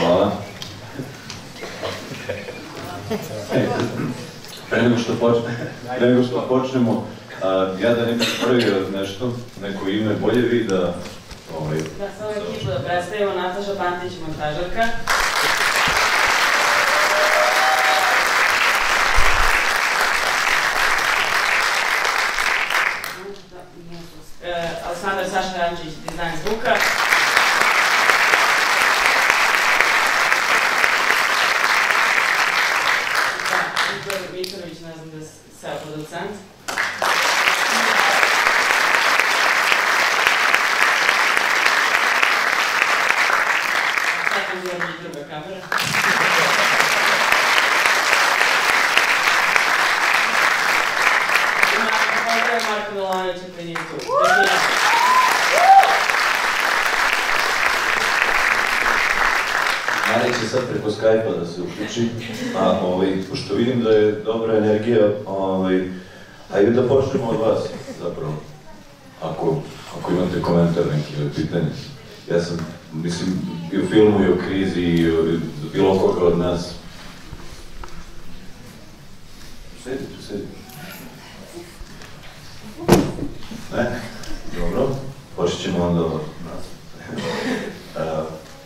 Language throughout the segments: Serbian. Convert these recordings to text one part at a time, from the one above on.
Hvala. Pre nego što, počne, pre nego što počnemo, a, ja da ne bih prvio nešto, neko ime bolje vi da... Ovaj, Da, samo ekipu da predstavimo, Nataša Pantić, montažarka. E, Aleksandar Saša Rančić, dizajn zvuka. Da, Igor Mitrović, ne znam da je seo producent. Stefan Đorđe, druga kamera. I Marko Hoda i Marko Milanović je pred njim tu. Marija će sad preko Skype-a da se uključi, a ovaj, pošto vidim da je dobra energija, ovaj, ajde da počnemo od vas, zapravo. Ako, ako imate komentar neki ili pitanje. Ja sam, mislim, i u filmu, i o krizi, i o bilo koga od nas. Sedi tu, sedi. Ne? Dobro. Počet ćemo onda od nas. A,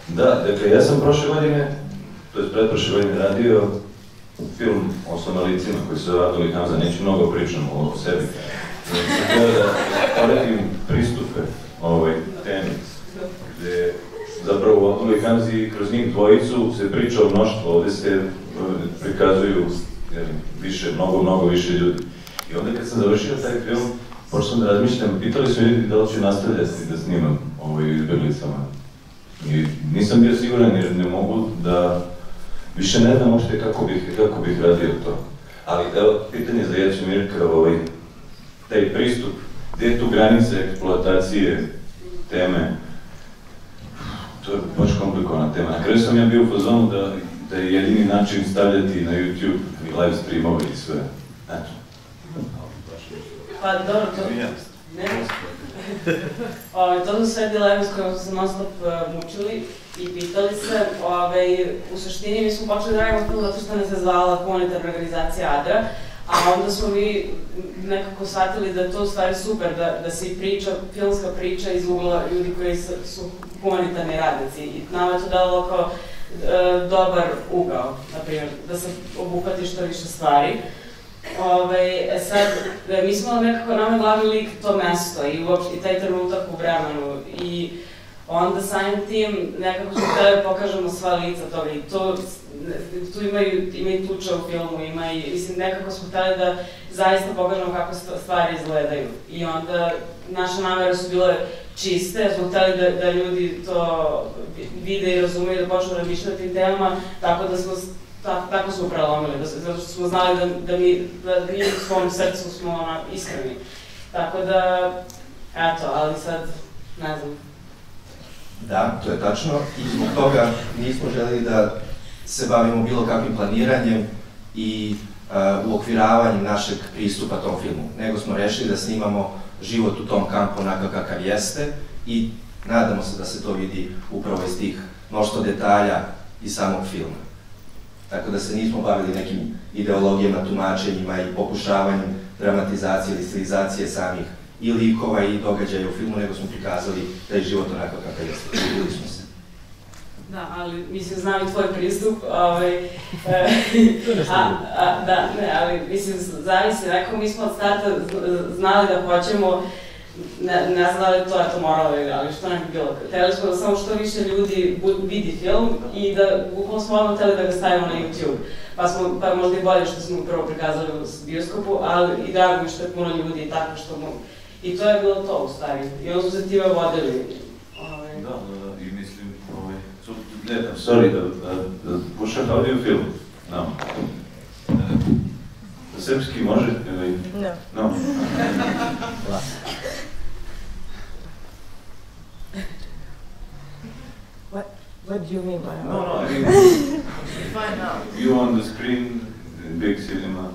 Da, dakle, ja sam prošle godine, to je pretprošle godine radio film o somalicima zove Adoli Hamza, neću mnogo pričam o, sebi. Da poredim pristupe ovoj temi, gde zapravo u Adoli Hamzi kroz njih dvojicu se priča o mnoštvu, ovde se eh, prikazuju više, mnogo, mnogo više ljudi. I onda kad sam završio taj film, počeo sam da razmišljam, pitali su ljudi da li ću nastavljati da snimam ovo izbjeglicama. I nisam bio siguran jer ne mogu da više ne znam uopšte kako bih, kako bih radio to. Ali evo, pitanje za Jeću Mirka, ovaj, taj pristup, gdje je tu granica eksploatacije teme? To je baš komplikovana tema. Na kraju sam ja bio u fazonu da, da je jedini način stavljati na YouTube i live streamove i sve. Eto. Pa dobro, to... Ne, Ove, to su sve dileme s kojima smo se non stop uh, mučili i pitali se. Ove, u suštini mi smo počeli da radimo film zato što nas je zvala humanitarna organizacija ADRA, a onda smo mi nekako shvatili da to u stvari super, da, da se i priča, filmska priča iz ugla ljudi koji su, su humanitarni radnici. I nama je to dalo kao e, dobar ugao, na primjer, da se obuhvati što više stvari. Ove, e sad, e, mi smo nekako, nama glavni lik to mesto i uopšte i taj trenutak u vremenu i onda samim tim nekako smo htjeli da pokažemo sva lica toga i to, tu imaju, ima i tuča u filmu, ima i, mislim, nekako smo htjeli da zaista pokažemo kako st- stvari izgledaju i onda naše namere su bile čiste, smo htjeli da, da ljudi to vide i razumeju, da počnu razmišljati tim temama, tako da smo tako, tako smo prelomili, da, zato što smo znali da, da mi, da mi u svom srcu smo ona, iskreni. Tako da, eto, ali sad, ne znam. Da, to je tačno i zbog toga nismo želeli da se bavimo bilo kakvim planiranjem i uh, uokviravanjem našeg pristupa tom filmu, nego smo rešili da snimamo život u tom kampu onakav kakav jeste i nadamo se da se to vidi upravo iz tih mnoštvo detalja iz samog filma. tako da se nismo bavili nekim ideologijama, tumačenjima i pokušavanjem dramatizacije ili stilizacije samih i likova i događaja u filmu, nego smo prikazali taj život onako kakav jeste. Ljubili smo se. Da, ali mislim, znam i tvoj pristup, ovaj, e, a, a, da, ne, ali mislim, zavisi, rekao, mi smo od starta znali da hoćemo, ne, ne znam da li to je to moralo ili, ali što ne bi bilo. Hteli smo da samo što više ljudi vidi film i da bukvalno smo odmah hteli da ga stavimo na YouTube. Pa smo, pa možda i bolje što smo prvo prikazali u bioskopu, ali i drago mi što je puno ljudi i tako što mu... I to je bilo to u stvari. I onda smo se time vodili. Ovaj. Da, da, da, i mislim, ovaj, so, ne, sorry, da, da, da pušam audio film. No. Srpski može? Ili? No. No. What What do you mean by No, no, I mean, Fine now. you on the screen in big cinema.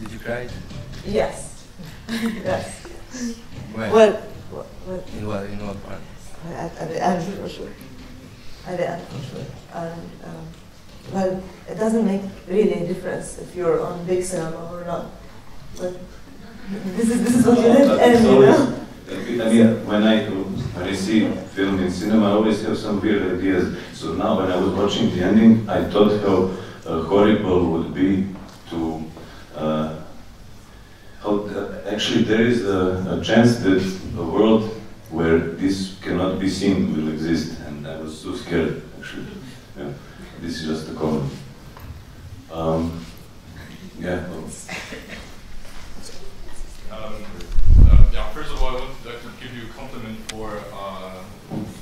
Did you cry? Yes. yes. When? Well, what, what, In what, in what part? at, at the end for sure. At the end for sure. And um, well, it doesn't make really a difference if you're on big cinema or not. But this is this is what you live Well, in, it's you always- know. I mean, when I when I see film in cinema, I always have some weird ideas. So now, when I was watching the ending, I thought how uh, horrible would be to. Uh, how uh, actually there is a, a chance that a world where this cannot be seen will exist, and I was so scared. Actually, yeah. This is just a comment. Um, yeah. well, Um, uh, yeah, first of all, I would like to give you a compliment for uh,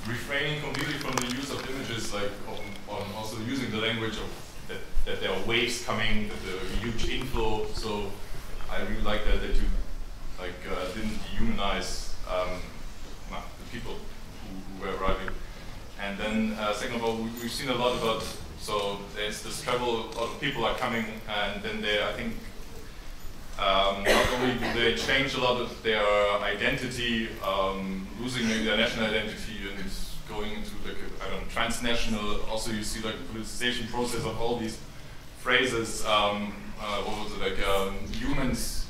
refraining completely from the use of images, like on, on also using the language of that, that there are waves coming, that there are a huge inflow. So I really like that that you like uh, didn't dehumanize um, nah, the people who, who were arriving. And then uh, second of all, we, we've seen a lot about so there's this travel, a lot of people are coming, and then they I think um, not only do they change a lot of their identity, um, losing maybe their national identity and going into like a, I don't know, transnational. Also, you see like the politicization process of all these phrases. Um, uh, what was it like? Um, humans.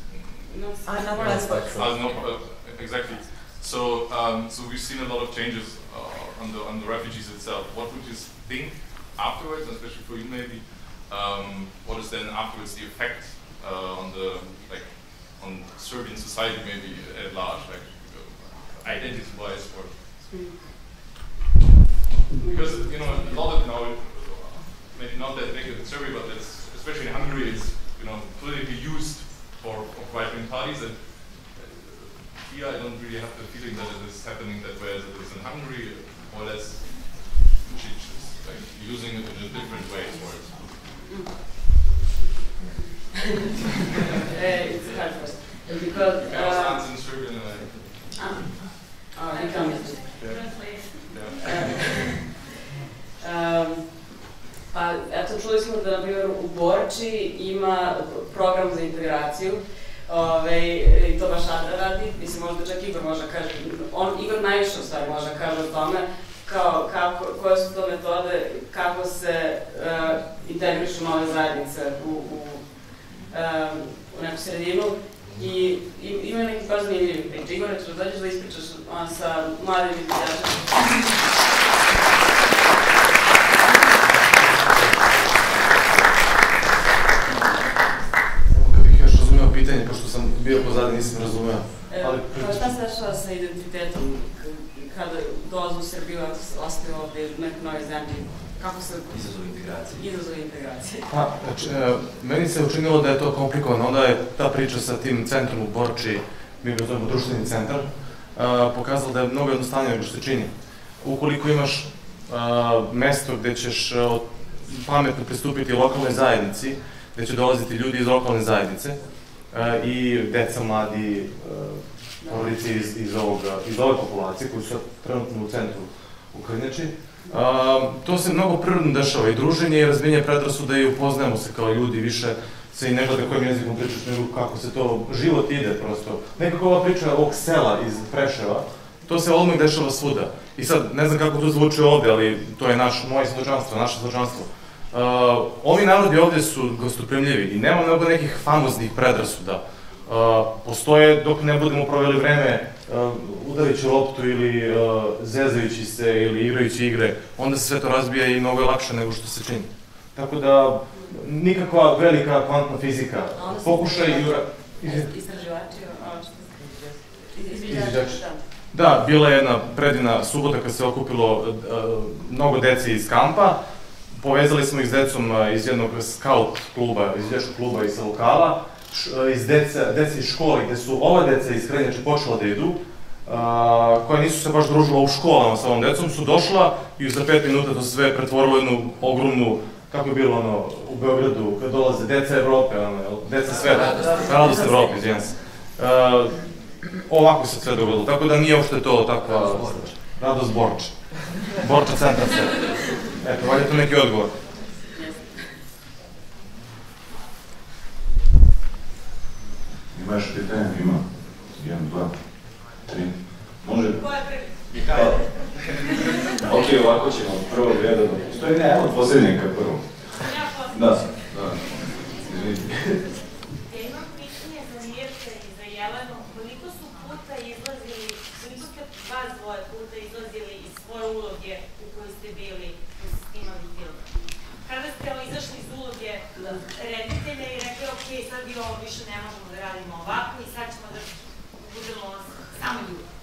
No, I'm not Yes, that but- Uh, no, uh, exactly. So, um, so we've seen a lot of changes uh, on the on the refugees itself. What would you think afterwards, especially for you maybe? Um, what is then afterwards the effect uh, on the like on Serbian society maybe at large, like uh, identity-wise, or because you know a lot of now maybe not that big in Serbia, but it's, especially in Hungary, it's you know politically used for, for right-wing parties and here I don't really have the feeling that it is happening that way as it is in Hungary, more or less it's like using it in a different way for it. uh, it's hard for. Because, I also uh, answer in Serbian and I, you can yeah. Pa, eto, čuli smo da, na primjer, u Borči ima program za integraciju, Ove, i to baš Andra radi, mislim možda čak Igor može kaže, on, Igor najviše u stvari može kaže o tome, kao, kako, koje su to metode, kako se uh, integrišu nove zajednice u, u, um, u neku sredinu i, ima neki baš zanimljivi priče. Igor, ćeš da dođeš da ispričaš on, sa mladim razumeo pitanje, pošto sam bio pozadnji, nisam razumeo. Ali Pa šta se dešava sa identitetom kada dolaze u Srbiju, ako se ostaju ovde u nekoj novoj zemlji? Kako se Izazov integracije. izazove integracije? Pa, znači, meni se učinilo da je to komplikovano. Onda je ta priča sa tim centrom u Borči, mi ga zovemo društveni centar, e, pokazala da je mnogo jednostavnije nego što se čini. Ukoliko imaš e, mesto gde ćeš pametno pristupiti lokalnoj zajednici, gde će dolaziti ljudi iz lokalne zajednice i deca, mladi, porodice iz, iz, ovoga, iz ove populacije koji su trenutno u centru u Krnjači. To se mnogo prirodno dešava i druženje i razvijenje predrasuda i upoznajemo se kao ljudi više se i ne gleda kojim jezikom pričaš, nego kako se to, život ide prosto. Nekako ova priča ovog sela iz Preševa, to se odmah dešava svuda. I sad, ne znam kako to zvuči ovde, ali to je naš, moje svedočanstvo, naše svedočanstvo. Uh, ovi narodi ovde su gostoprimljivi i nema mnogo nekih famoznih predrasuda. Postoje, dok ne budemo proveli vreme udarići loptu ili zezajući se ili igrajući igre, onda se sve to razbija i mnogo je lakše nego što se čini. Tako da, nikakva velika kvantna fizika. Pokušaj i... Istraživači, izviđači. Da, bila je jedna predivna subota kad se okupilo uh, mnogo dece iz kampa. Povezali smo ih s decom iz jednog scout kluba, iz dječkog kluba iz lokala, iz deca, dece iz škole, gde su ova deca iz Krenjače počela da idu, uh, koja nisu se baš družila u školama sa ovom decom, su došla i za pet minuta to sve pretvorilo jednu ogromnu kako je bilo ono u Beogradu kad dolaze deca Evrope, ono, deca sveta, radost Evrope, izvijem se. Uh, ovako se sve dogodilo, tako da nije uopšte to takva radost Borča. Borča centar sve. Eto, valjda to neki odgovor. Ima još pitanja? Ima. Jedan, dva, tri. Može? Ko je prvi? Mihajlo. ok, ovako ćemo reda do... Stoji ne, od posljednjega prvo. Da, da. Izvinite. Ja imam pitanje za Mirka i za Jelenu. Koliko su puta izlazili, koliko ste vas dvoje puta izlazili iz svoje uloge u kojoj ste bili, koji ste snimali film? Kada ste izašli iz uloge reditelja i rekli, ok, sad i ovo više ne možemo da radimo ovako i sad ćemo da budemo samo ljudi.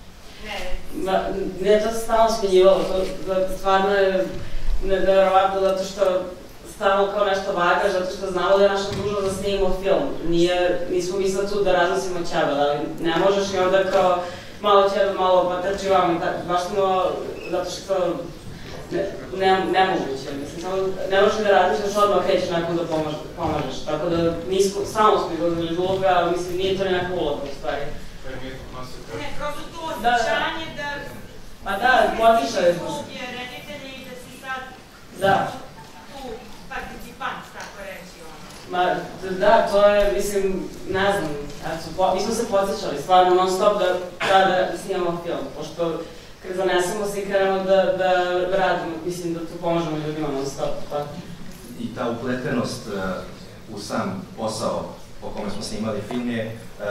Ne, Ma, ne, to se stalno smenjivalo, to, to stvarno je nevjerovatno zato što stalno kao nešto vagaš, zato što znamo da je naša dužnost da snimimo film. Nije, nismo mi sad tu da raznosimo ćebel, ali ne možeš i onda kao malo ćebel, malo pa trči vam i tako, baš smo, zato što ne, ne, nemoguće, mislim, samo ne možeš da radiš, još odmah krećeš nekom da pomaž, pomažeš, tako da nismo, samo smo izlazili iz uloga, ali mislim, nije to ni neka uloga u stvari. ne, prosto to Da, da. osjećanje da... Pa da, potišali smo se. Uloge reditelja i da si sad Da. tu participant, tako reći, ono. Ma, da, to je, mislim, ne znam, eto, po, mi smo se podsjećali stvarno non stop da treba da snimamo film, pošto kad zanesemo se i krenemo da, da radimo, mislim da tu pomožemo ljudima non stop, pa. i ta upletenost uh, u sam posao po kome smo snimali film je uh,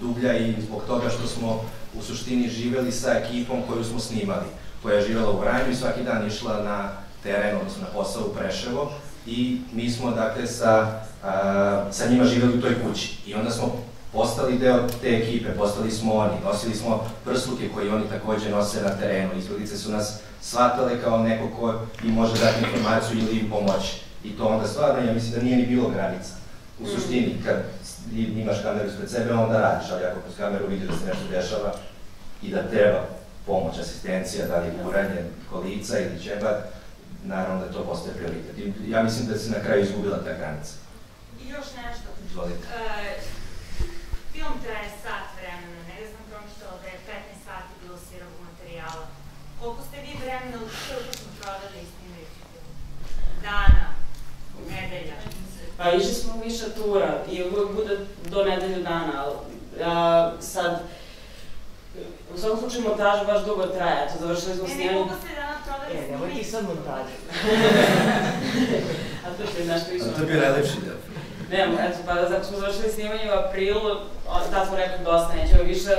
dublja i zbog toga što smo u suštini živeli sa ekipom koju smo snimali, koja je živela u Vranju i svaki dan išla na teren, odnosno na posao u Preševo i mi smo dakle sa, uh, sa njima živeli u toj kući i onda smo postali deo te ekipe, postali smo oni, nosili smo prsluke koje oni takođe nose na terenu, izbjeglice su nas shvatale kao neko ko im može dati informaciju ili im pomoći. I to onda stvarno, ja mislim da nije ni bilo granica. U suštini, kad imaš kameru ispred sebe, onda radiš, ali ako kroz kameru vidiš da se nešto dešava i da treba pomoć, asistencija, da li je guranje kolica ili ćebat, naravno da to postaje prioritet. I ja mislim da se na kraju izgubila ta granica. I još nešto. Izvolite. E, film traje sat vremena, ne znam pročitala da je 15 sati bilo sirovog materijala. Koliko ste vi vremena u ukupno prodali snimajući film? Dana, nedelja. Pa išli smo u više tura i uvijek bude do nedelju dana, ali a, sad, u svakom slučaju montaža baš dugo traje, eto, završili smo Ne, ne, snimanje. koliko ste dana prodali E, nemoj ti sad film? montaže. A to je nešto više. To je bio najlepši deo. Ne, eto, pa zato smo završili snimanje u aprilu, a, tad smo rekli dosta, nećemo više,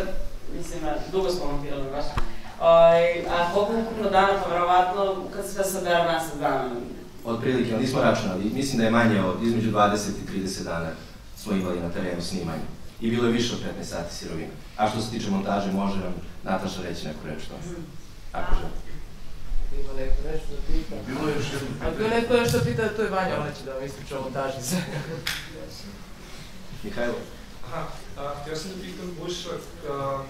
mislim, a, dugo smo montirali baš. Oj, a koliko ukupno dana, pa verovatno, kad se sve sabere mesec dana. Otprilike, ali nismo računali, mislim da je manje od između 20 i 30 dana smo imali na terenu snimanje. I bilo je više od 15 sati sirovina. A što se tiče montaže, može nam Nataša reći neku reč to. Ako želi. Ima neko nešto da pita. Bilo je još jedno Ako je neko nešto pita, to je Vanja, ona će da vam ispriča o montaži. Mihajlo, Aha, a, htio sam da pitam Bušak, um,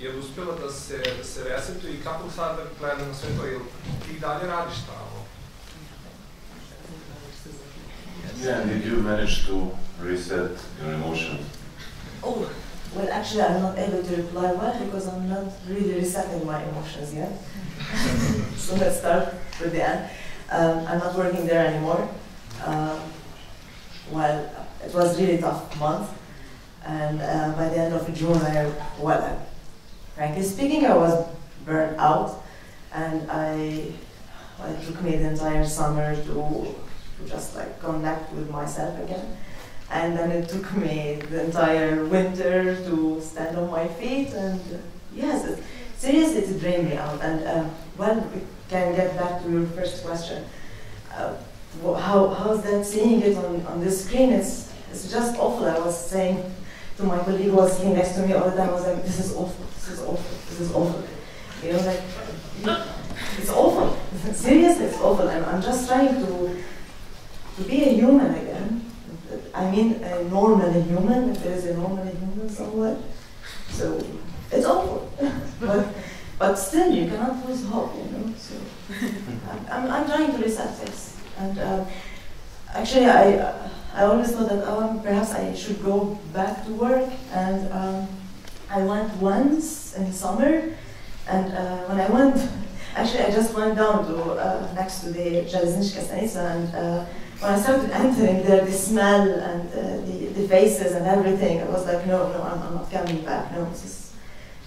je li uspjela da se, da se resetuje i kako sada gleda na sve to, jel ti dalje radiš tamo? Yeah, and did you manage to reset your emotions? Oh, well, actually, I'm not able to reply well because I'm not really resetting my emotions yet. so let's start with the end. Um, I'm not working there anymore. Um, well, it was really tough month. And uh, by the end of June, I, well, I, frankly speaking, I was burned out. And I, well, it took me the entire summer to, to just like connect with myself again. And then it took me the entire winter to stand on my feet. And uh, yes, it, seriously, it drained me out. And uh, well, we can get back to your first question. Uh, how, how's that seeing it on, on the screen? It's, it's just awful. I was saying to my colleague who was sitting next to me all the time, I was like, this is awful, this is awful, this is awful. You know, like, it's awful. Seriously, it's awful. And I'm just trying to, to be a human again. I mean, a normal human, if there is a normal human somewhere. So, it's awful. but, but still, you cannot lose hope, you know. So, I'm, I'm, trying to reset this. And uh, actually, I, I always thought that um, perhaps I should go back to work. And um, I went once in the summer. And uh, when I went, actually, I just went down to uh, next to the Železnička stanica. And uh, when I started entering there, the smell and uh, the, the faces and everything, I was like, no, no, I'm, I'm not coming back. No, this is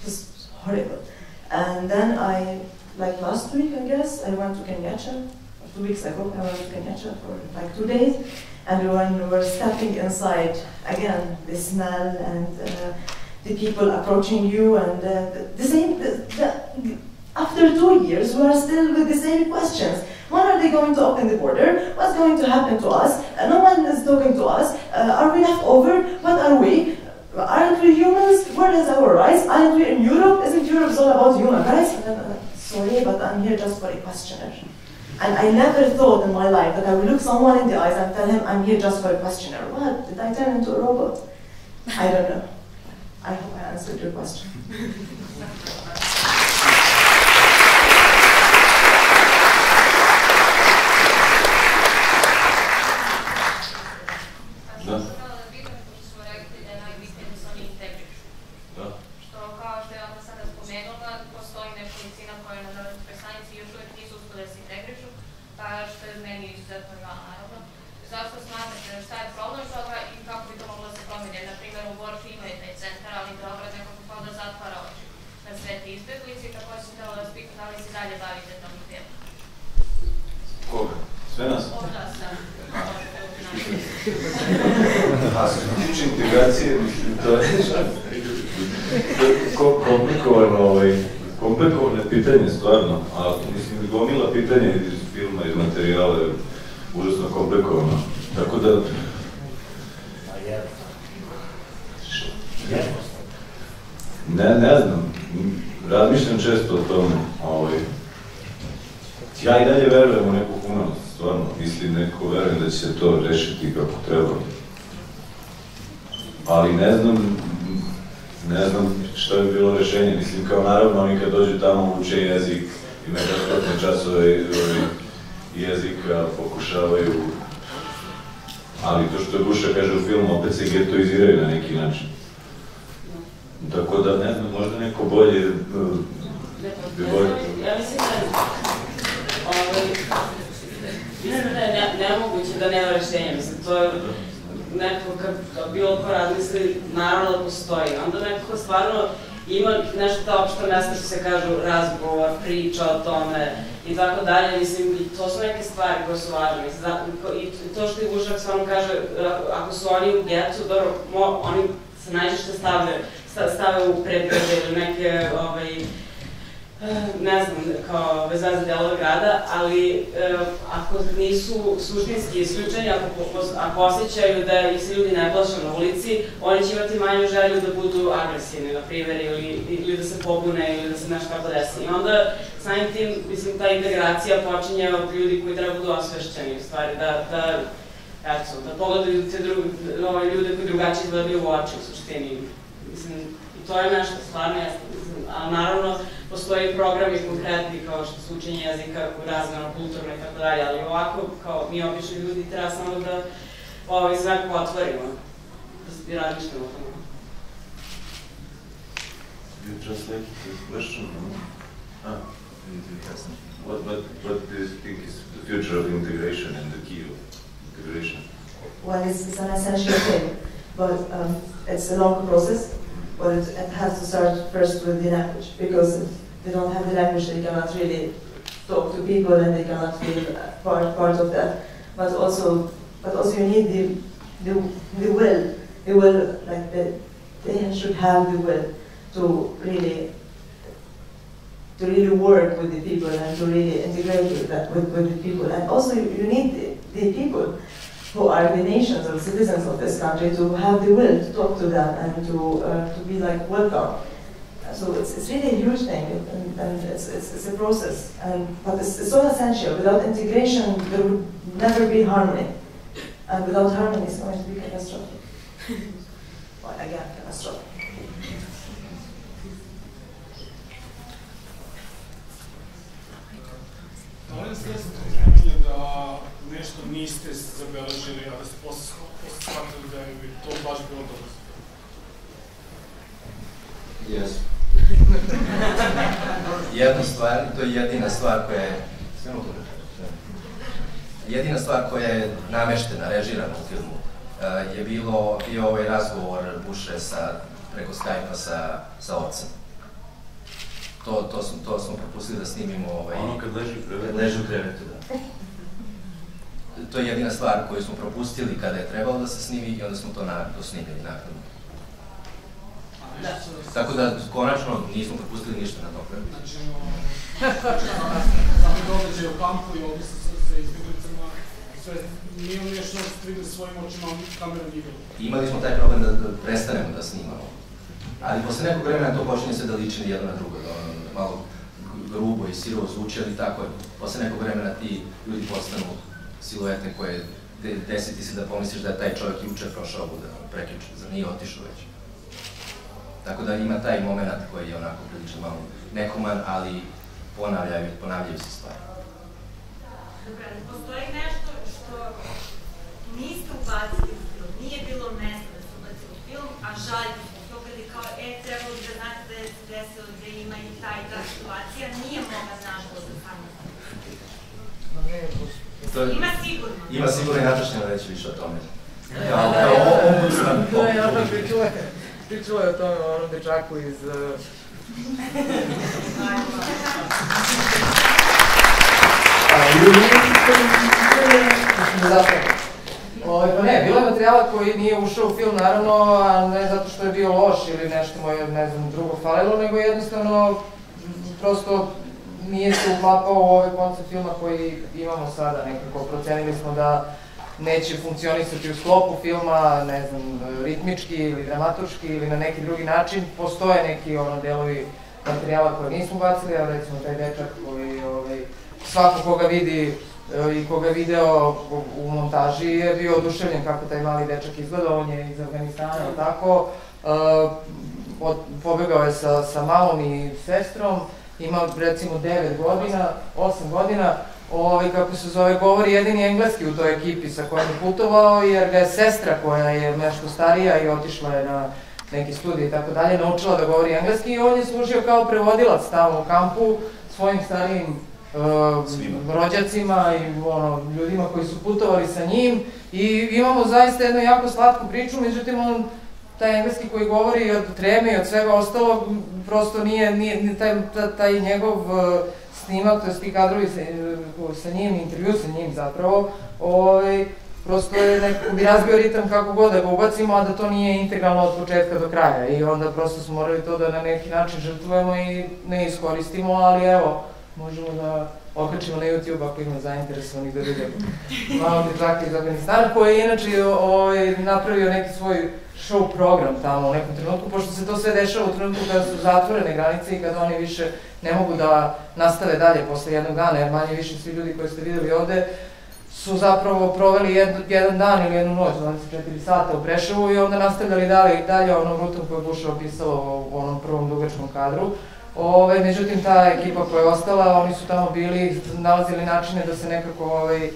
just horrible. And then I, like last week, I guess, I went to Kenyatta. Two weeks ago, I went to Kenyatta for like two days. And when we were stepping inside, again, the smell and uh, the people approaching you, and uh, the, same, the, the, after two years, we are still with the same questions. When are they going to open the border? What's going to happen to us? Uh, no one is talking to us. Uh, are we left over? What are we? Aren't we humans? Where is our rights? Aren't we in Europe? Isn't Europe all about human rights? Uh, sorry, but I'm here just for a questioner. And I never thought in my life that I would look someone in the eyes and tell him, I'm here just for a questioner. What? Did I turn into a robot? I don't know. I hope I answered your question. Ali ne znam, ne znam što bi bilo rešenje, mislim, kao naravno oni kad dođu tamo uče jezik, imaju besplatne časove ovaj, jezika, pokušavaju, ali to što je Buša kaže u filmu, opet se getoiziraju na neki način. Tako da, ne znam, možda neko bolje uh, bi bolje... Ja mislim da ovaj, mislim da je ne, nemoguće da nema rešenja. Mislim, to je nekako kad, kad bilo ko razmisli, naravno da postoji. Onda nekako stvarno ima nešto ta opšta mesta što se kažu razgovor, priča o tome i tako dalje. Mislim, to su neke stvari koje su važne. I to što je Vušak stvarno kaže, ako su oni u getu, dobro, mo, oni se najčešće stave, sta- stave u predgrađe ili neke, ovaj, ne znam, kao bez veze delove grada, ali e, ako nisu suštinski isključeni, ako, ako osjećaju da ih se ljudi ne plaše na ulici, oni će imati manju želju da budu agresivni, na primjer, ili, ili da se pobune, ili da se nešto tako desi. I onda, samim tim, mislim, ta integracija počinje od ljudi koji treba budu osvešćeni, u stvari, da, da, eto, da pogledaju te druge, ove ljude koji drugačije izgledaju u oči, u suštini. Mislim, i to je nešto, stvarno jeste. Mislim, a naravno, postoje programi konkretni kao što su učenje jezika, razmjeno, kulturno i tako dalje, ali ovako, kao mi obični ljudi, treba samo da ovaj zrak otvorimo, da se razmišljamo o tome. You translate the question? no? Ah, what, what, what do you think is the future of integration and the key of integration? Well, it's, is an essential thing, but um, it's a long process. But it, has to start first with the language because if they don't have the language, they cannot really talk to people and they cannot feel part part of that. But also, but also you need the the, the will, the will like the, they should have the will to really to really work with the people and to really integrate with, that, with, with the people. And also you, you need the, the people who are the nations or citizens of this country to have the will to talk to them and to, uh, to be like welcome. So it's, it's really a huge thing and, and it's, it's, it's a process. And, but it's, it's so essential. Without integration, there would never be harmony. And without harmony, it's going to be catastrophic. well, again, catastrophic. Da li je svesno primetili da nešto niste zabeležili, a da ste posle, posle shvatili da je to baš bilo dobro? Yes. Jedna stvar, to je jedina stvar koja je, jedina stvar koja je nameštena, režirana u filmu, uh, je bilo, bio ovaj razgovor Buše sa, preko Skype-a sa, sa ocem to, to, smo, to smo propustili da snimimo. Ovaj, ono kad leži u krevetu? Kad leži u krevetu, da. To je jedina stvar koju smo propustili kada je trebalo da se snimi i onda smo to, na, to snimili nakon. Da. Tako da, konačno, nismo propustili ništa na tome. Znači, sami događaj u kampu i ovdje sa, sa izbjeglicama, sve, nije li nešto što ste videli svojim očima, kamera nije bilo? Imali smo taj problem da, da prestanemo da snimamo. Ali posle nekog vremena to počinje se da liči jedno na drugo, da ono malo grubo i sirovo zvuči, ali tako je. Posle nekog vremena ti ljudi postanu siluete koje de, desi ti se da pomisliš da je taj čovjek juče prošao da prekjuče, za nije otišao već. Tako da ima taj moment koji je onako prilično malo nehuman, ali ponavljaju, ponavljaju se stvari. Dobro, ali postoji nešto što niste ubacili u film, nije bilo mesta da se ubacili u film, a žalite zbog toga da kao, e, trebalo bi da znate da je se desilo da ima i ta i ta situacija, nije mogla nažalost da stane. To je, Ima sigurno. Ima sigurno i Nataša reći više o tome. Kao, kao ombudsman. To je ono pričula, pričula je o tome o onom dečaku iz... Uh... Ovaj, pa ne, bilo je materijala koji nije ušao u film, naravno, a ne zato što je bio loš ili nešto mu je, ne znam, drugo falilo, nego jednostavno, prosto nije se uklapao u ovaj koncept filma koji imamo sada, nekako procenili smo da neće funkcionisati u sklopu filma, ne znam, ritmički ili dramaturški ili na neki drugi način. Postoje neki ono delovi materijala koje nismo bacili, a recimo taj dečak koji ovaj, svako koga vidi i koga video u montaži je bio oduševljen kako taj mali dečak izgleda, on je iz Afganistana, tako. od, pobegao je sa, sa malom i sestrom, ima recimo 9 godina, 8 godina, ovaj, kako se zove, govori jedini engleski u toj ekipi sa kojom je putovao, jer ga je sestra koja je nešto starija i otišla je na neki studij i tako dalje, naučila da govori engleski i on je služio kao prevodilac tamo u kampu svojim starijim uh, rođacima i ono, ljudima koji su putovali sa njim. I imamo zaista jednu jako slatku priču, međutim on taj engleski koji govori od treme i od svega ostalog, prosto nije, nije taj, taj njegov uh, snimak, to je ti kadrovi sa, sa njim, intervju sa njim zapravo, ovaj, prosto je nekako bi razbio ritam kako god da ga ubacimo, a da to nije integralno od početka do kraja i onda prosto smo morali to da na neki način žrtvujemo i ne iskoristimo, ali evo, možemo da okačimo na YouTube ako ima zainteresovanih da vidimo. Malo dečaka iz Afganistana koji je inače ovaj, napravio neki svoj show program tamo u nekom trenutku, pošto se to sve dešava u trenutku kada su zatvorene granice i kada oni više ne mogu da nastave dalje posle jednog dana, jer manje više svi ljudi koji ste videli ovde su zapravo proveli jed, jedan dan ili jednu noć, 24 sata u Preševu i onda nastavljali dalje, dalje onom rutom koju je Buša opisalo u onom prvom dugačkom kadru. Ove, međutim, ta ekipa koja je ostala, oni su tamo bili, nalazili načine da se nekako, ovaj,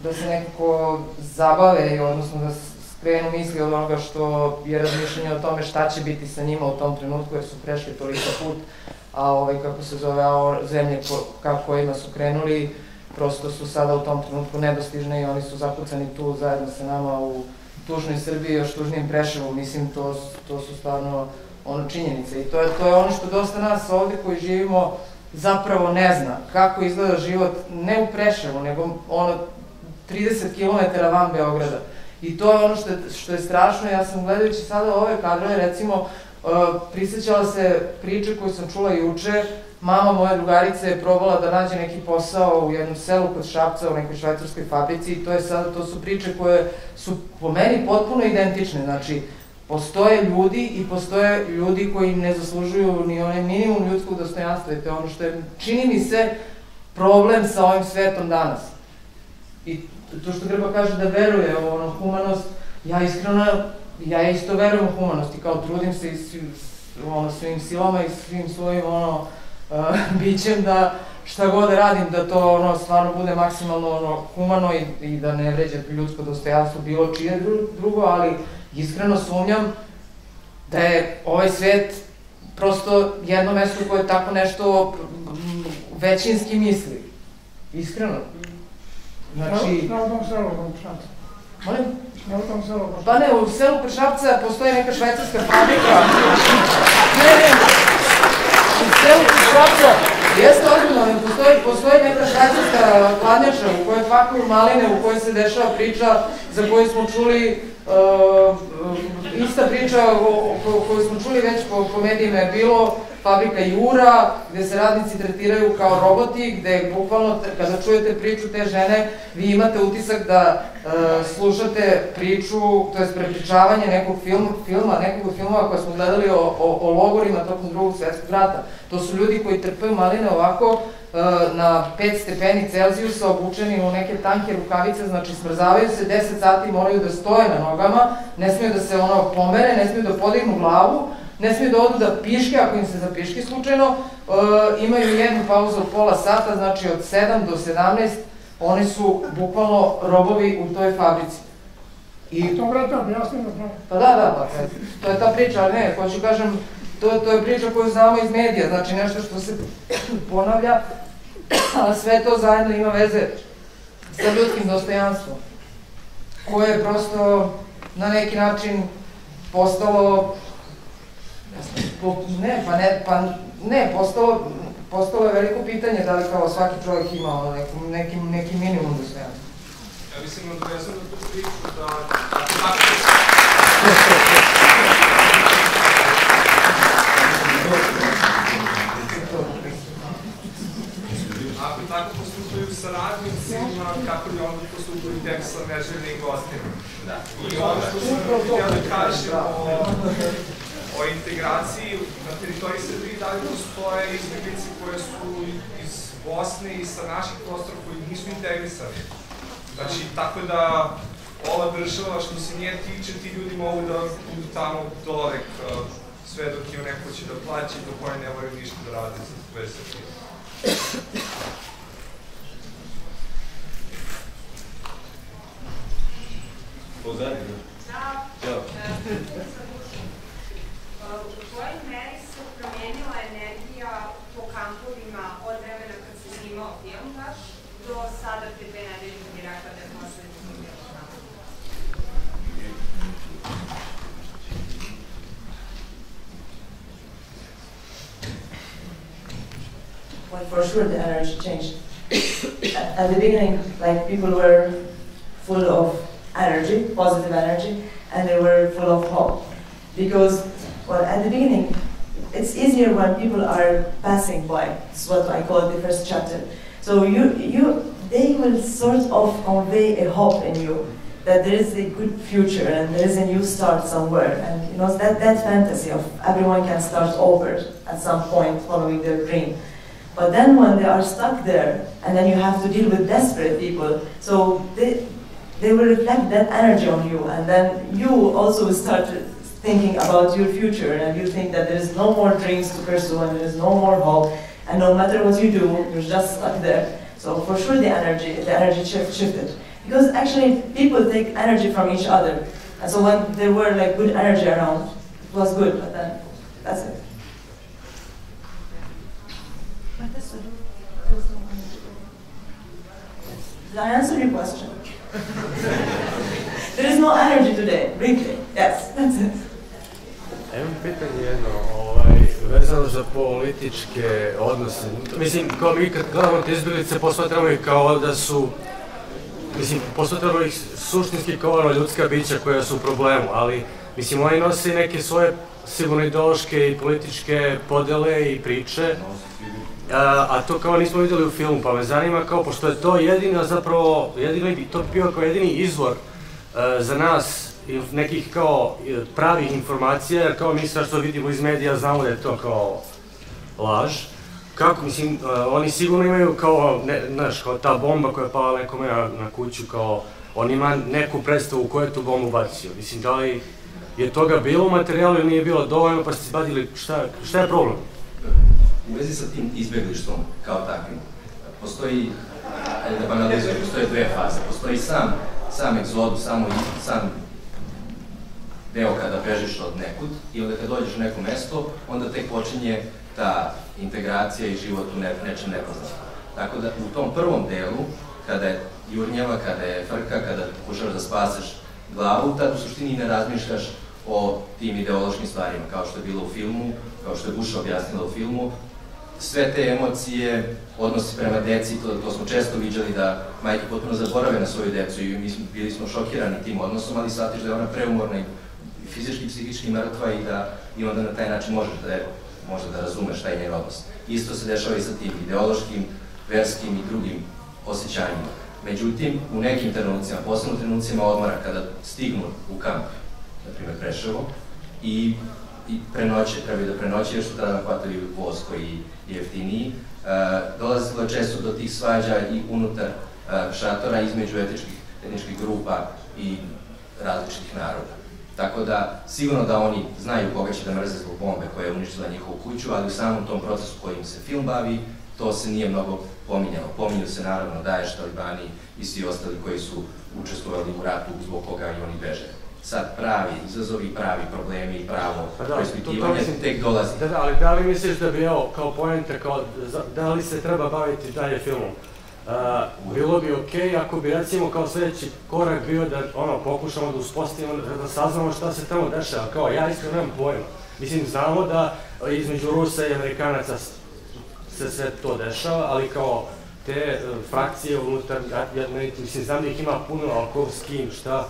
da se nekako zabave, odnosno da skrenu misli od onoga što je razmišljanje o tome šta će biti sa njima u tom trenutku, jer su prešli toliko put, a ovaj, kako se zove, a zemlje ko, kako kojima su krenuli, prosto su sada u tom trenutku nedostižne i oni su zakucani tu zajedno sa nama u tužnoj Srbiji, još tužnijem Preševu, mislim, to, to su stvarno ono činjenice. I to je, to je ono što dosta nas ovde koji živimo zapravo ne zna. Kako izgleda život ne u Preševu, nego ono 30 km van Beograda. I to je ono što je, što je strašno, ja sam gledajući sada ove kadrove, recimo, uh, prisjećala se priče koju sam čula juče, mama moje drugarice je probala da nađe neki posao u jednom selu kod Šapca u nekoj švajcarskoj fabrici i to je sada, to su priče koje su po meni potpuno identične, znači postoje ljudi i postoje ljudi koji ne zaslužuju ni onaj minimum ljudskog dostojanstva i to je ono što je, čini mi se, problem sa ovim svetom danas. I to što Grba kaže da veruje u ono, humanost, ja iskreno, ja isto verujem u humanost i kao trudim se i ono, svim silama i svim svojim ono, uh, bićem da šta god radim, da to ono, stvarno bude maksimalno ono, humano i, i da ne vređe ljudsko dostojanstvo bilo čije drugo, ali iskreno sumnjam da je ovaj svet prosto jedno mesto koje tako nešto većinski misli. Iskreno. Znači... Na tom selu, u Kršapcu. Molim? Na tom selu, u Pa ne, u selu Kršapca postoji neka švajcarska fabrika. Ne, ne, u selu Kršapca Jeste ozbiljno, postoji, postoji neka švajcarska hladnjača u kojoj fakuju maline, u kojoj se dešava priča za koju smo čuli Uh, ista priča o, koju smo čuli već po, po medijima je bilo fabrika Jura, gde se radnici tretiraju kao roboti, gde bukvalno kada čujete priču te žene, vi imate utisak da uh, slušate priču, to je prepričavanje nekog film, filma, nekog filmova koje smo gledali o, o, o logorima tokom drugog svetskog rata. To su ljudi koji trpaju maline ovako, E, na 5 stepeni Celzijusa obučeni u neke tanke rukavice, znači smrzavaju se, 10 sati moraju da stoje na nogama, ne smiju da se ono pomere, ne smiju da podignu glavu, ne smiju da odu da piške, ako im se za piške slučajno, e, imaju jednu pauzu od pola sata, znači od 7 do 17, oni su bukvalno robovi u toj fabrici. I to vrata objasnim da Pa da, da, pa, to je ta priča, ali ne, hoću kažem, to, to je priča koju znamo iz medija, znači nešto što se ponavlja, a sve to zajedno ima veze sa ljudskim dostojanstvom, koje je prosto na neki način postalo po, ne, pa ne, pa ne, postalo, postalo je veliko pitanje da li kao svaki čovjek ima neki, neki, neki minimum dostojanstva. Ja mislim da ja sam na tu priču da... Ako tako postupaju sa radnicima, kako bi onda postupili tek sa neželjenim gostima. Da. I ono što sam htio da kažem o, o integraciji na teritoriji Srbije, da li postoje izbjeglice koje su iz Bosne i sa naših prostora koji nisu integrisani. Znači, tako da ova država, što se nije tiče, ti ljudi mogu da budu tamo dole, sve dok im neko će da plaća i dok oni ne moraju ništa da rade za sve Srbije. Pozadnje. Ćao. Ehm, u kojoj meri se promijenila energija po kampovima od vremena kad se snimao film vaš do sada te dve nedelje kad je rekla da je poslednji snimio kampu? Well, for sure the energy changed. at, at the beginning, like people were full of energy, positive energy, and they were full of hope. Because, well, at the beginning, it's easier when people are passing by. It's what I call the first chapter. So you, you, they will sort of convey a hope in you that there is a good future and there is a new start somewhere. And you know that, that fantasy of everyone can start over at some point following their dream. But then when they are stuck there, and then you have to deal with desperate people, so they, they will reflect that energy on you, and then you also start thinking about your future, and you think that there is no more dreams to pursue, and there is no more hope, and no matter what you do, you're just stuck there. So for sure the energy, the energy shift, shifted. Because actually people take energy from each other. And so when there were like good energy around, it was good, but then that's it. Did I answer your question? There is no energy today, really. Yes, that's it. Evo pitanje jedno, ovaj, vezano za političke odnose. Mislim, kao mi kad gledamo te izbjeglice, posmatramo ih kao da su, mislim, posmatramo ih suštinski kao ono ljudska bića koja su u problemu, ali, mislim, oni nose neke svoje sigurno ideološke i političke podele i priče, a, to kao nismo videli u filmu, pa me zanima kao, pošto je to jedina zapravo, jedini, to bi bio kao jedini izvor a, za nas nekih kao e, pravih informacija, jer kao mi sad što vidimo iz medija znamo da je to kao laž. Kako, mislim, uh, oni sigurno imaju kao, ne, znaš, kao ta bomba koja je pala nekome na, na kuću, kao, on ima neku predstavu ko je tu bombu bacio. Mislim, da li je toga bilo u materijalu ili nije bilo dovoljno, pa ste se badili, šta, šta je problem? U vezi sa tim izbjeglištvom kao takvim, postoji, da banalizujem, postoje dve faze. Postoji sam, sam egzodus, samo, sam deo kada bežiš od nekud i onda kad dođeš u neko mesto, onda tek počinje ta integracija i život u ne, nečem nepoznatom. Tako da u tom prvom delu, kada je jurnjava, kada je frka, kada pokušaš da spaseš glavu, tad u suštini ne razmišljaš o tim ideološkim stvarima, kao što je bilo u filmu, kao što je Buša objasnila u filmu, sve te emocije, odnosi prema deci, to, to smo često viđali da majke potpuno zaborave na svoju decu i mi smo, bili smo šokirani tim odnosom, ali shvatiš da je ona preumorna i fizički psihički mrtva i da i onda na taj način možeš da je, možda da razumeš taj njen odnos. Isto se dešava i sa tim ideološkim, verskim i drugim osjećanjima. Međutim, u nekim trenucima, posebno trenucima odmora, kada stignu u kamp, na primjer Preševo, i, i prenoće, trebaju da prenoće, jer su tada nahvatili voz koji je jeftiniji, uh, dolazilo je često do tih svađa i unutar uh, šatora između etničkih, etničkih grupa i različitih naroda. Tako da, sigurno da oni znaju koga će da mrze zbog bombe koja je uništila njihovu kuću, ali u samom tom procesu kojim se film bavi, to se nije mnogo pominjalo. Pominju se naravno Daesh, Talibani i svi ostali koji su učestvovali u ratu zbog koga i oni beže. Sad pravi izazovi, pravi problemi i pravo Pa da, preispitivanje tek dolazi. Da, da, ali da li misliš da bi, evo, kao poenta, kao, da li se treba baviti dalje filmom? Uh, bilo bi okej okay ako bi recimo kao sledeći korak bio da ono pokušamo da uspostavimo da saznamo šta se tamo dešava. Kao ja iskreno nemam pojma. Mislim znamo da između Rusa i Amerikanaca se sve to dešava, ali kao te uh, frakcije unutar, ja, ja ne, mislim, znam da ih ima puno, ali ko s kim, šta,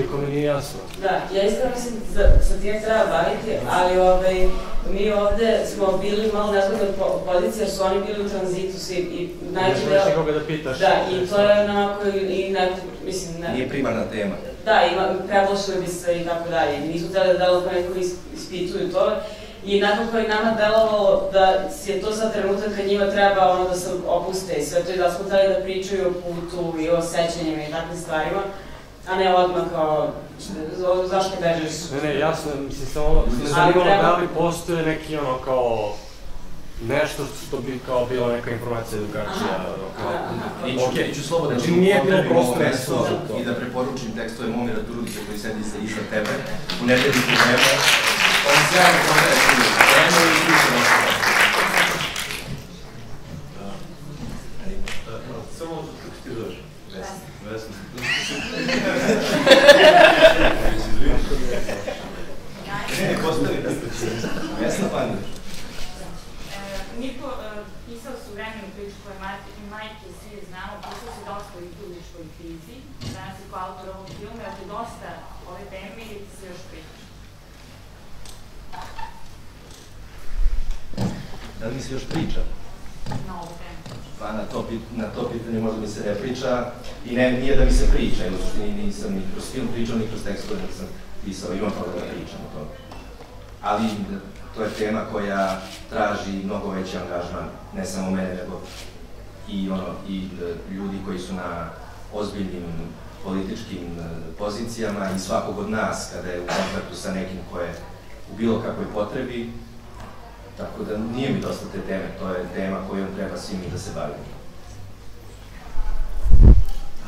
nikome nije jasno. Da, ja iskreno mislim da sa time treba baviti, ali ovaj, mi ovde smo bili malo nezgodne pozicije, jer su oni bili u tranzitu svi i najveći deo... Ne koga da pitaš. Da, i to je onako i ne, mislim... Ne, Nije primarna tema. Da, ima, predlošili bi se i tako dalje. Nisu htjeli da da neko ispituju to, I nekako je nama delovalo da je to sad trenutak kad njima treba ono da se opuste i sve to i da smo hteli da pričaju o putu i o sećanjima i takvim stvarima, a ne odmah kao zašto bežeš. Ne, ne, jasno, mislim, samo me zanimalo treba... da li postoje neki ono kao nešto što bi kao bila neka informacija drugačija. Kao, iću, iću slobodno znači, nije bilo prosto mesto i da preporučim tekstove Momira Turudića koji sedi se iza tebe u nedeljniku vreme. On sjajno podaje tu vreme i slično Samo kako ti zoveš? Vesna. Ne, postavi da ste Vesna Pandić. Niko pisao su vremenu priču koje majke svi znamo, pisao se dosta o izbjegličkoj krizi, danas je kao autor ovog filma, ali dosta ove teme ili se još priča? Da li mi se još priča? Na ovu temu. Pa na to, na to pitanje možda mi se ne priča i ne, nije da mi se priča, jer u nisam ni kroz film pričao, ni kroz tekstove nisam pisao, imam toga da pričam o tome. Ali to je tema koja traži mnogo veći angažman, ne samo mene, nego i, ono, i ljudi koji su na ozbiljnim političkim pozicijama i svakog od nas kada je u kontaktu sa nekim ko je u bilo kakvoj potrebi, tako da nije mi dosta te teme, to je tema kojom treba svi mi da se bavimo.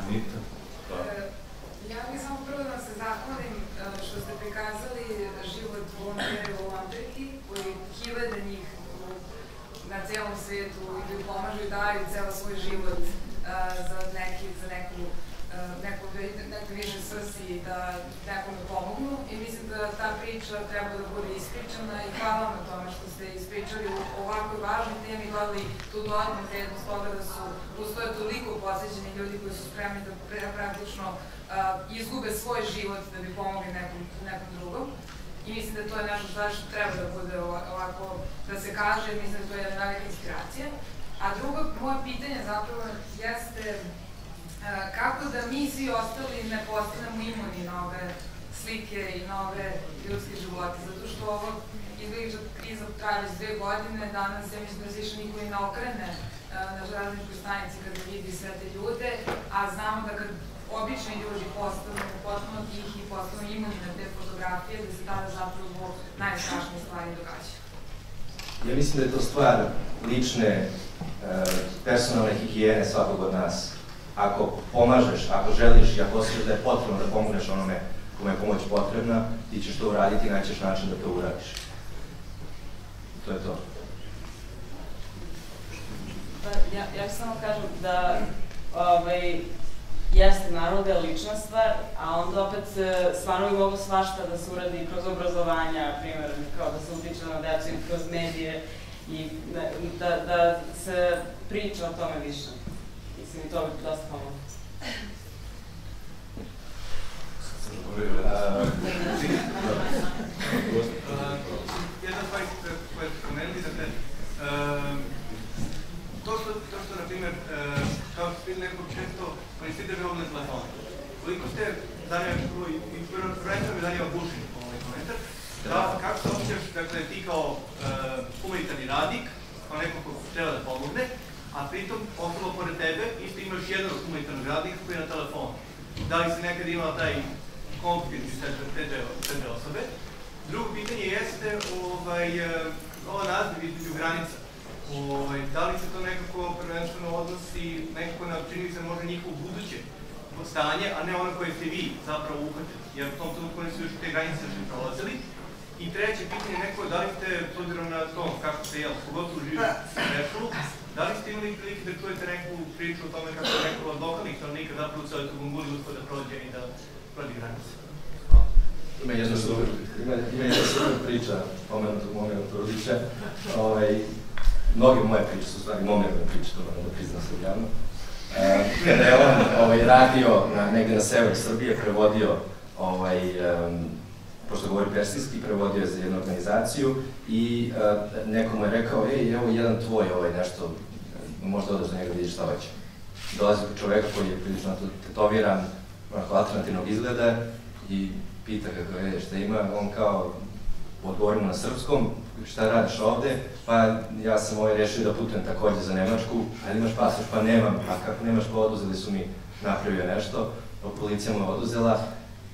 Anita? Pa. Ja bih samo prvo da se zahvalim što ste prikazali život volontera u Ameriki, koji hiljade njih na celom svetu i pomažu i daju ceo svoj život za neke došli za neku neko, neko više svrsi da nekome pomognu i mislim da ta priča treba da bude ispričana i hvala na tome što ste ispričali u ovakvoj važnoj temi, gledali tu dodatnu vrednost toga da su ustoje toliko posvećeni ljudi koji su spremni da praktično uh, izgube svoj život da bi pomogli nekom, nekom drugom. I mislim da to je nešto zašto treba da bude ovako, da se kaže, mislim da to je jedna velika inspiracija. A drugo, moje pitanje zapravo jeste kako da mi svi ostali ne postanemo imuni na ove slike i na ove ljudske živote, zato što ovo izgleda kriza traje već dve godine, danas ja mislim da se više niko i ne okrene na železničkoj stanici kada vidi sve te ljude, a znamo da kad obični ljudi postanu potpuno tihi i postanu imuni na te fotografije, da se tada zapravo najstrašnije stvari događaju. Ja mislim da je to stvar lične, personalne higijene svakog od nas ako pomažeš, ako želiš i ako osjećaš da je potrebno da pomogneš onome kome je pomoć potrebna, ti ćeš to uraditi i naćeš način da to uradiš. To je to. Pa, ja, ja samo kažem da ovaj, jeste naravno da je lična stvar, a onda opet e, stvarno bi mogo svašta da se uradi kroz obrazovanja, primjer, kao da se utiče na decu i kroz medije i da, da, da se priča o tome više. Mislim, i to bi dosta pomoglo. Jedna stvar koja ste spomenuli, dakle, to što, to što, na primjer, kao što ste nekako često koristite mobilne telefone. Koliko ste, zanima prvo i prvenstveno me zanima bušin ovaj komentar, da, kako se osjećaš, dakle, ti kao humanitarni radnik, kao neko ko treba da pomogne, a pritom ostalo pored tebe isto imaš jedan od humanitarnog radnika koji je na telefonu. Da li si nekad imala taj konflikt sa te, dve osobe? Drugo pitanje jeste ovaj, ova naziv između granica. Ovaj, da li se to nekako prvenstveno odnosi nekako na čini se možda njihovo buduće stanje, a ne ono koje ste vi zapravo uhvatili, jer u tom trenutku oni su još te granice još ne prolazili. I treće pitanje neko, da li ste, s obzirom na to kako ste, jel, pogotovo živi u Rešulu, Da li ste imali prilike da čujete neku priču o tome kako neko od lokalnih stanovnika zapravo u celoj Tugunguri uspio da prođe i da prođe granice? Ima jedna super, ima, ima jedna super priča pomenutog momenta Rudića. Ovaj, mnoge moje priče su stvari momene priče, to moram da priznam se javno. E, kada je on ovaj, radio na, negde na sever Srbije, prevodio ovaj, um, pošto govori persijski, prevodio je za jednu organizaciju i uh, nekomu je rekao, ej, evo jedan tvoj ovaj nešto, možda odeš do njega da vidiš šta hoće. Dolazi čovek koji je prilično tetoviran, onako alternativnog izgleda i pita kako je, šta ima, on kao odgovori mu na srpskom, šta radiš ovde, pa ja sam ovaj rešio da putujem takođe za Nemačku, ali imaš pasoš, pa nemam, a kako nemaš, pa oduzeli su mi, napravio nešto, pa policija mu je oduzela,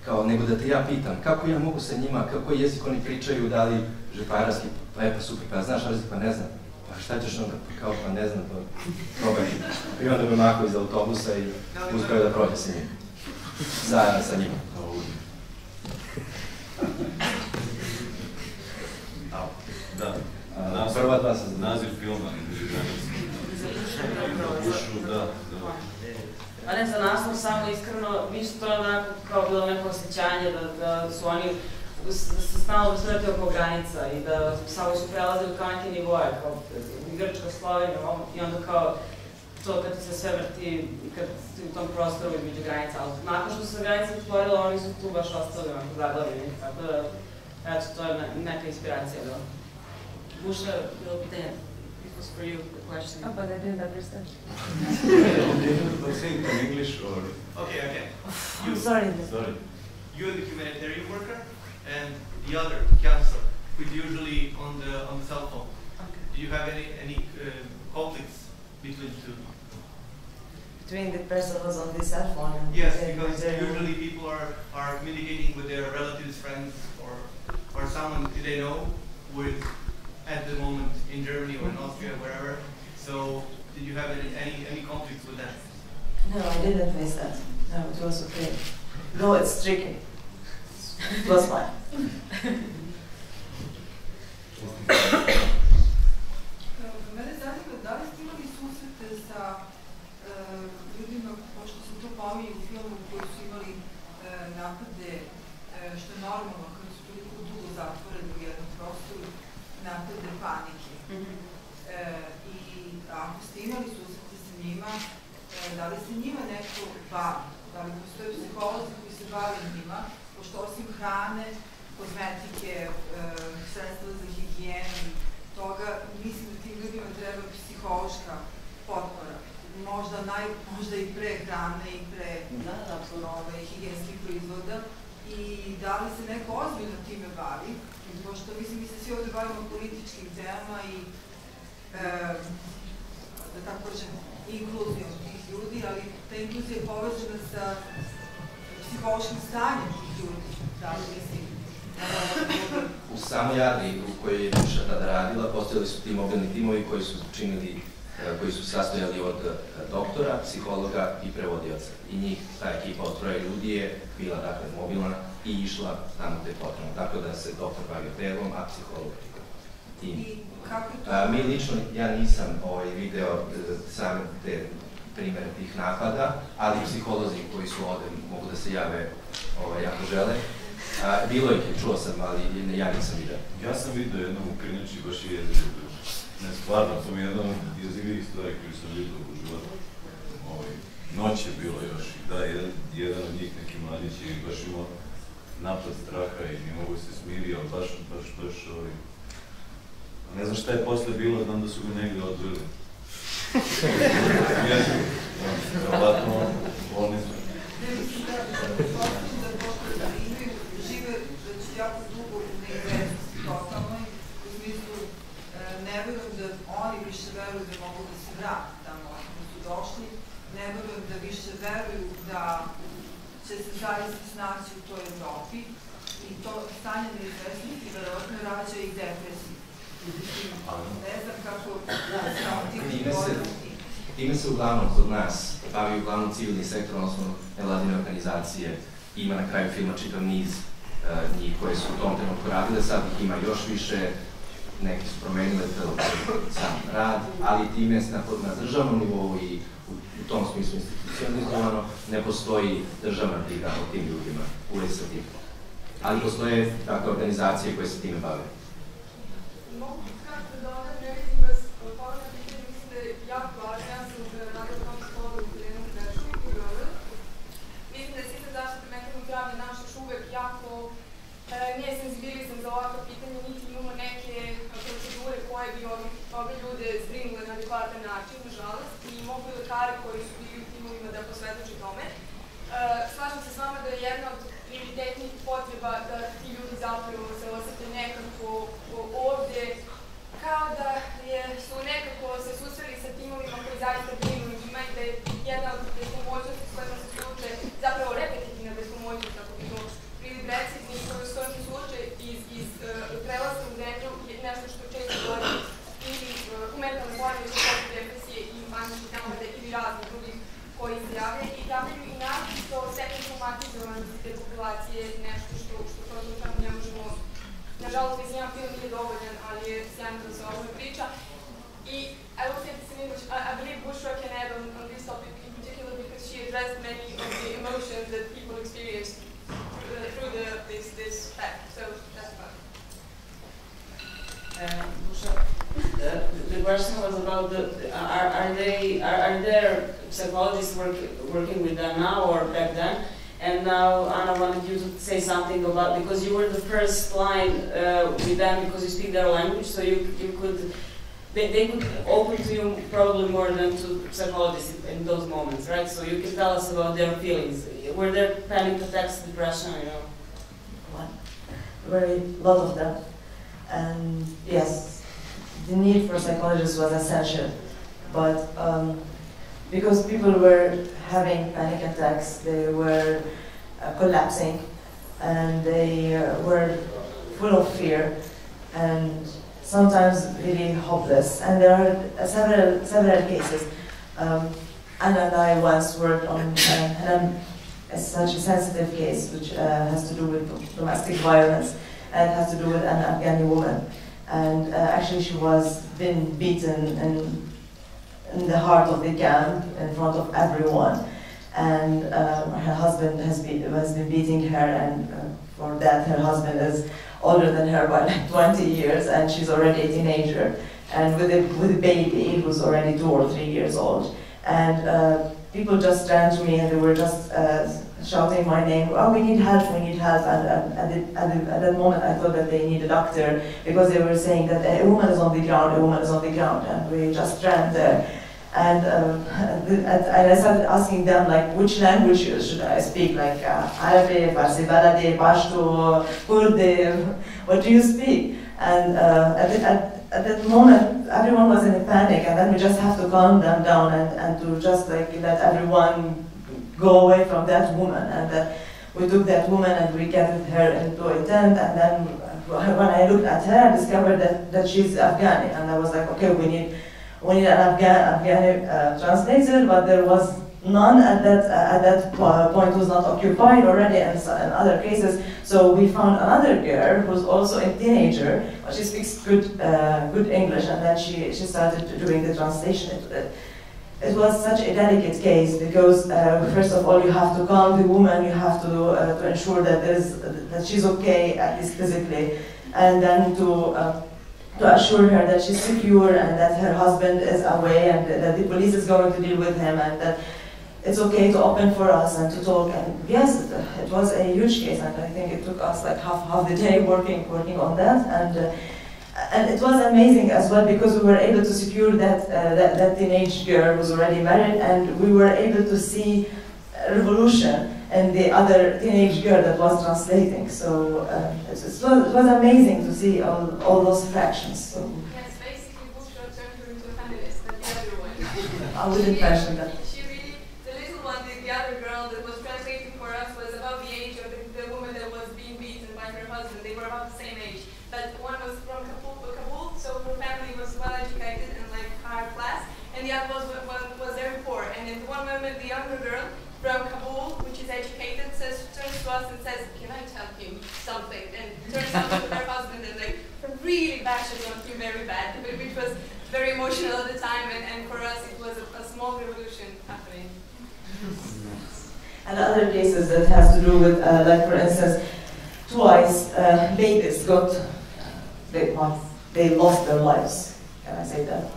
kao nego da te ja pitam, kako ja mogu sa njima, kako jezik oni pričaju, da li žepararski, pa je pa super, pa znaš jezik, pa ne znam. Pa šta ćeš onda, pa kao, pa ne znam, pa probaj. I onda me mako iz autobusa i uspeo da prođe sa njim. Zajedno sa njima. Da. Naziv, Prva dva sa naziv filma. Da, da. A ne za naslov samo iskreno, više to onako kao bilo neko osjećanje da, da su oni da se stalno vrti oko granica i da samo su prelazili kao neki nivoje, kao Grčka, Slovenija i onda kao to kad se sve vrti i kad u tom prostoru između granica, ali nakon što su se granice otvorile, oni su tu baš ostali onako zaglavljeni, tako da, eto, to je neka inspiracija bila. Buša, bilo pitanje? was for you, the question. Oh, but I didn't understand. Say in English or... Okay, okay. You, sorry. Sorry. You're the humanitarian worker, and the other, cancer, who's usually on the on the cell phone. Okay. Do you have any any uh, conflicts between the two? Between the person who's on the cell phone and Yes, the because usually people are, are communicating with their relatives, friends, or or someone they know is at the moment in Germany or in Austria, wherever. So, did you have any, any, any conflicts with that? No, I didn't face that. No, it was okay. No, it's tricky. Was zanima, da li imali sa ljudima, pošto simptomi u filmu koji su imali e, napade, e, što je normalno toliko dugo u jednom prostoru, napade panike. E, I imali njima, e, da se njima neko bavi? Da li postoje psiholozi koji se bave njima? Pošto osim hrane, kozmetike, e, sredstva za higijenu toga, mislim da tim ljudima treba psihološka potpora. Možda, naj, možda i pre hrane i pre da, da, ove, higijenskih proizvoda. I da li se neko ozbiljno time bavi, pošto mislim mi se svi ovde bavimo političkim temama i e, da tako kažem, inkluzijom tih ljudi, ali ta inkluzija je povezana sa psihološkim stanjem tih ljudi, da li mislim, U samoj Adri u kojoj je Duša tada radila, postojali su ti mobilni timovi koji su činili e, koji su sastojali od e, doktora, psihologa i prevodioca. I njih, ta ekipa od troje ljudi je bila dakle mobilna i išla tamo gde je potrebno. Tako da se doktor bavio telom, a psiholog tim. I kako to? A, mi lično, ja nisam ovaj, video e, sam te primere tih napada, ali psiholozi koji su ovde mogu da se jave ovaj, ako žele, A, bilo ih je, čuo sam, ali ja nisam vidio. Ja sam vidio jednom u Kriniči, baš je jezivo. Ne, stvarno, to mi je stvari koju sam vidio u životu. Ovaj, noć je bilo još i da, jedan, jedan od njih, neki mladić je baš imao napad straha i ne mogu se smiri, ali baš, baš, baš, ovaj, ne znam šta je posle bilo, znam da su ga negde odveli. Ja sam, verovatno, bolnicu. jako dugo u neizvestnosti totalnoj, u smislu ne verujem da oni više veruju da mogu da se vrate tamo da su došli, ne verujem da više veruju da će zaista snaći u toj Evropi i to stanje neizvestnosti verovatno rađa i depresiju. Ne znam kako da time se, time se uglavnom kod nas bavi uglavnom civilni sektor, odnosno nevladine organizacije, ima na kraju filma čitav niz uh, njih koje su u tom trenutku radile, sad ih ima još više, neki su promenile sam rad, ali time na, na državnom nivou i u, u tom smislu institucionalizovano. Ne postoji državna briga o tim ljudima u vezi sa tim. Ali postoje dakle, organizacije koje se time bave. Da je jedna od prioritetnih potreba da ti ljudi zapravo se osete nekako kao da je, su nekako se susreli sa timovima koji zaista brinu njima i da je jedna od bespomoćnosti s kojima se sluče zapravo repetitivna bespomoćnost, ako bi to bili precizni, s kojima se sluče iz, iz uh, prelaska u zemlju je nešto što često dolazi ili uh, u mentalne pojave, poput depresije i maničnih napade ili raznih drugih koji se javljaju i javljaju i način što stepen traumatizovanosti te populacije nešto što, što prosto čemu ne možemo Nažalost, because she addressed many of the emotions that people experience uh, through the, this, this fact. So that's about it. Uh, uh, the question was about the, are, are they, are, are there psychologists work, working with them now or back then? And now Anna wanted you to say something about because you were the first line uh, with them because you speak their language, so you you could they, they could open to you probably more than to psychologists in, those moments, right? So you can tell us about their feelings. Were there panic attacks, depression, you know? What? Very lot of them, and yes, the need for psychologists was essential, but. Um, because people were having panic attacks, they were uh, collapsing, and they uh, were full of fear, and sometimes really hopeless. And there are uh, several several cases. Um, Anna and I once worked on uh, such a sensitive case, which uh, has to do with domestic violence, and has to do with an Afghani woman. And uh, actually, she was been beaten and in the heart of the camp in front of everyone. and um, her husband has been, has been beating her, and uh, for that her husband is older than her by like 20 years, and she's already a teenager, and with a, with a baby who's already two or three years old. And uh, people just ran to me and they were just uh, shouting my name, oh, we need help, we need help. And, and, and at, the, at that moment, I thought that they need a doctor because they were saying that a woman is on the ground, a woman is on the ground, and we just ran there. And, um, and, I started asking them, like, which language should I speak? Like, uh, Arabic, Farsi, Baladi, Pashto, Kurdi, what do you speak? And uh, at, the, at, at that moment, everyone was in a panic, and then we just have to calm them down and, and to just like let everyone go away from that woman. And that we took that woman and we gathered her into a tent, and then when I looked at her, I discovered that, that she's Afghani, and I was like, okay, we need we need an Afghan Afghani uh, translator, but there was none at that uh, at that point was not occupied already and in other cases. So we found another girl who's also a teenager but she speaks good uh, good english and then she she started doing the translation it, it was such a delicate case because uh, first of all you have to calm the woman you have to uh, to ensure that there's that she's okay at least physically and then to uh, to assure her that she's secure and that her husband is away and that the police is going to deal with him and that it's okay to open for us and to talk. And yes, it was a huge case, and I think it took us like half half the day working working on that. And uh, and it was amazing as well because we were able to secure that, uh, that that teenage girl was already married, and we were able to see revolution in the other teenage girl that was translating. So uh, it, it, was, it was amazing to see all, all those fractions. So. Yes, basically, Bushra turned her into a feminist, and the other one. I wouldn't mention that. other girl that was translating for us was about the age of the, the, woman that was being beaten by her husband. They were about the same age. But one was from Kabul, Kabul so her family was well educated and like higher class, and the other was, was, was very poor. And then one woman, the younger girl from Kabul, which is educated, says turns to us and says, "Can I tell him something?" And turns out to her husband and like really bashes on him very bad, which was very emotional at the time. And, for us, it was a, a small revolution happening and other cases that has to do with, uh, like for instance, twice uh, babies got, they, they lost their lives. Can I say that?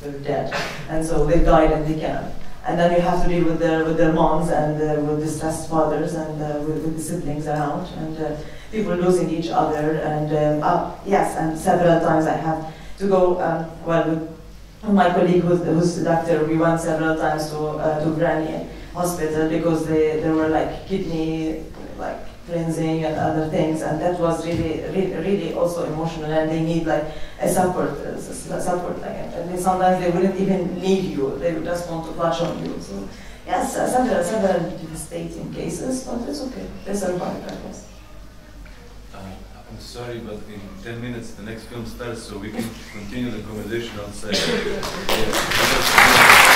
They, are dead. And so they died in the camp. And then you have to deal with their, with their moms and uh, with distressed fathers and uh, with, with, the siblings around and uh, people losing each other. And uh, yes, and several times I have to go, um, well, with my colleague who's, who's a doctor, we went several times to, uh, to Granny hospital because they, there were like kidney like cleansing and other things. And that was really really, really also emotional. And they need like a support a support like and they, sometimes they wouldn't even leave you. They would just want to clutch on you. So yes uh, several several devastating cases but it's okay. They survived I guess. uh, I'm sorry, but in 10 minutes the next film starts, so we can continue the conversation outside.